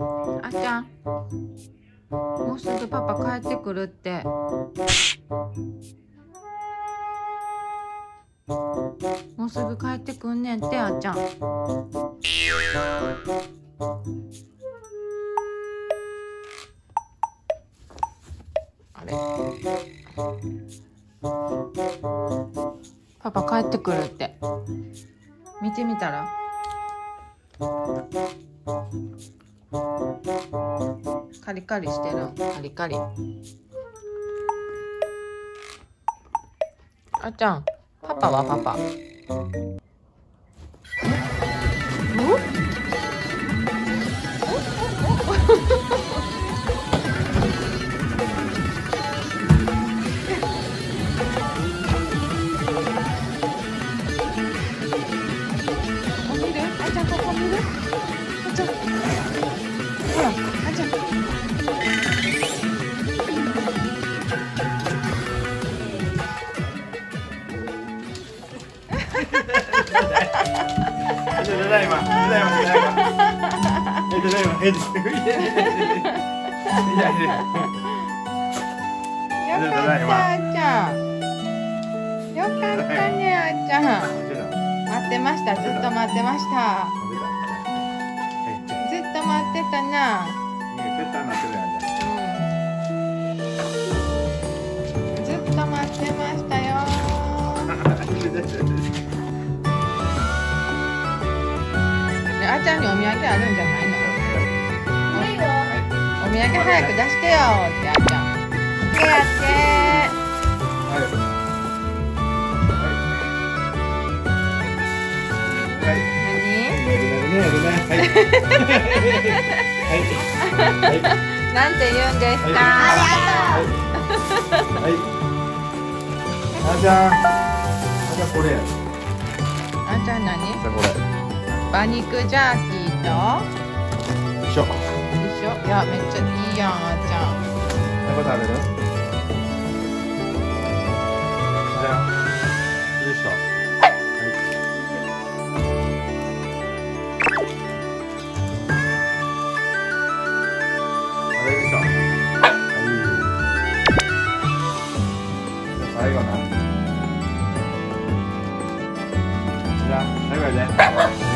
あっちゃんもうすぐパパ帰ってくるって。もうすぐ帰ってくんねんってあっちゃん。あれ。パパ帰ってくるって。見てみたらカリカリしてる。カリカリ。あちゃんパパはパパ。ここ見るあっちゃんここ見るあっちゃんほらあっちゃん？ただいまただいまただいまただいまえただいまえただいまよかったあちゃん。よかったねあちゃん。待ってましたずっと待ってました待ってたな。うん。ずっと待ってましたよ。で あっちゃんにお土産あるんじゃないの？お土産早く出してよってあっちゃん。手やって何なんて言うんですか。あじゃああじゃあこれ。やあっちゃん何？じゃあこれ。馬肉ジャーキーと？一緒。一緒。いやめっちゃいいやんあっちゃん I read that.